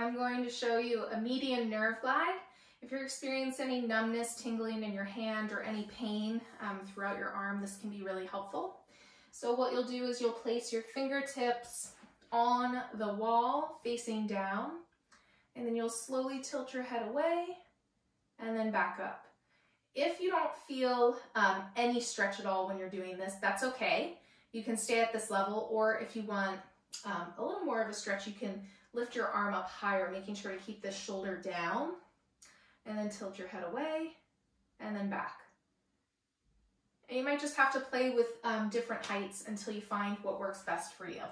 I'm going to show you a median nerve glide. If you're experiencing any numbness, tingling in your hand, or any pain um, throughout your arm, this can be really helpful. So what you'll do is you'll place your fingertips on the wall facing down, and then you'll slowly tilt your head away and then back up. If you don't feel um, any stretch at all when you're doing this, that's okay. You can stay at this level, or if you want um, a little more of a stretch, you can lift your arm up higher, making sure to keep the shoulder down, and then tilt your head away, and then back. And you might just have to play with um, different heights until you find what works best for you.